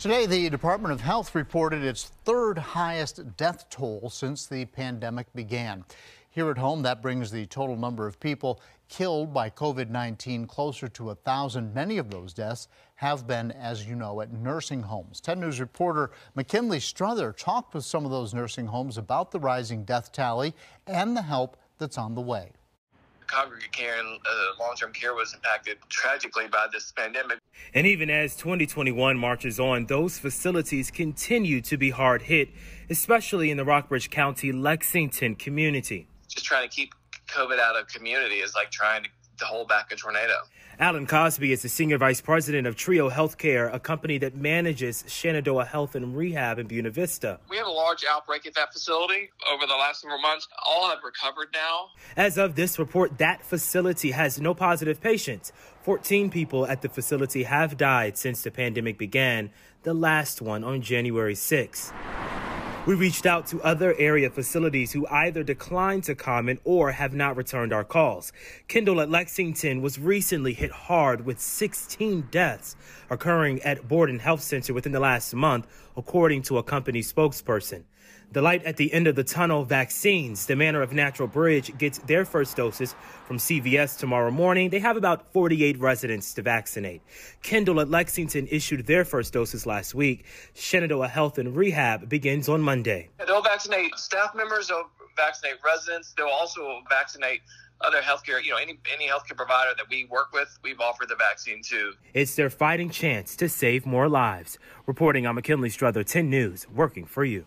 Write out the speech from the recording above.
Today, the Department of Health reported its third highest death toll since the pandemic began. Here at home, that brings the total number of people killed by COVID 19 closer to a thousand. Many of those deaths have been, as you know, at nursing homes. 10 News reporter McKinley Strother talked with some of those nursing homes about the rising death tally and the help that's on the way congregate care and uh, long-term care was impacted tragically by this pandemic. And even as 2021 marches on, those facilities continue to be hard hit, especially in the Rockbridge County Lexington community. Just trying to keep COVID out of community is like trying to to hold back a tornado. Alan Cosby is the senior vice president of Trio Healthcare, a company that manages Shenandoah Health and Rehab in Buena Vista. We have a large outbreak at that facility over the last several months. All have recovered now. As of this report, that facility has no positive patients. 14 people at the facility have died since the pandemic began, the last one on January 6. We reached out to other area facilities who either declined to comment or have not returned our calls. Kendal at Lexington was recently hit hard with 16 deaths occurring at Borden Health Center within the last month, according to a company spokesperson. The light at the end of the tunnel vaccines. The Manor of Natural Bridge gets their first doses from CVS tomorrow morning. They have about 48 residents to vaccinate. Kendal at Lexington issued their first doses last week. Shenandoah Health and Rehab begins on Monday. They'll vaccinate staff members, they'll vaccinate residents, they'll also vaccinate other healthcare, you know, any any healthcare provider that we work with, we've offered the vaccine to. It's their fighting chance to save more lives. Reporting on McKinley Strother 10 News, working for you.